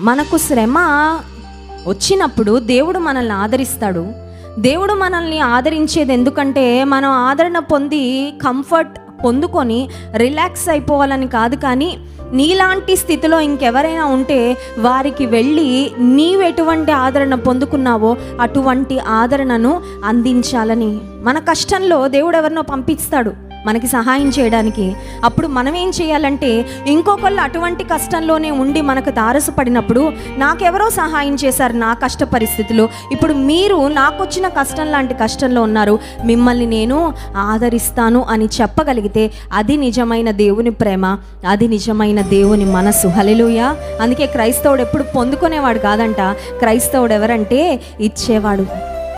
మనకు శ్రమ వచ్చినప్పుడు దేవుడు మనల్ని ఆదరిస్తాడు. దేవుడు మనల్ని ఆదరించేది ఎందుకంటే మనం ఆదరణ పొంది కంఫర్ట్ పొందుకొని రిలాక్స్ అయిపోవాలని కాదు కానీ నీలాంటి స్థితిలో ఇంకెవరైనా ఉంటే వారికి వెళ్ళి నీవు ఎటువంటి ఆదరణ పొందుకున్నావో అటువంటి ఆదరణను అందించాలని మన కష్టంలో దేవుడు ఎవరినో పంపిస్తాడు. మనకి సహాయం చేయడానికి. అప్పుడు మనం ఏం చేయాలంటే ఇంకొకళ్ళు అటువంటి కష్టంలోనే ఉండి మనకు తారసపడినప్పుడు నాకెవరో సహాయం చేశారు నా కష్ట పరిస్థితులు. ఇప్పుడు మీరు నాకు వచ్చిన కష్టం లాంటి కష్టంలో ఉన్నారు. మిమ్మల్ని నేను ఆదరిస్తాను అని చెప్పగలిగితే అది నిజమైన దేవుని ప్రేమ అది నిజమైన దేవుని మనసు. హలెలుయ అందుకే క్రైస్తవుడు ఎప్పుడు పొందుకునేవాడు కాదంట. క్రైస్తవుడు ఎవరంటే ఇచ్చేవాడు.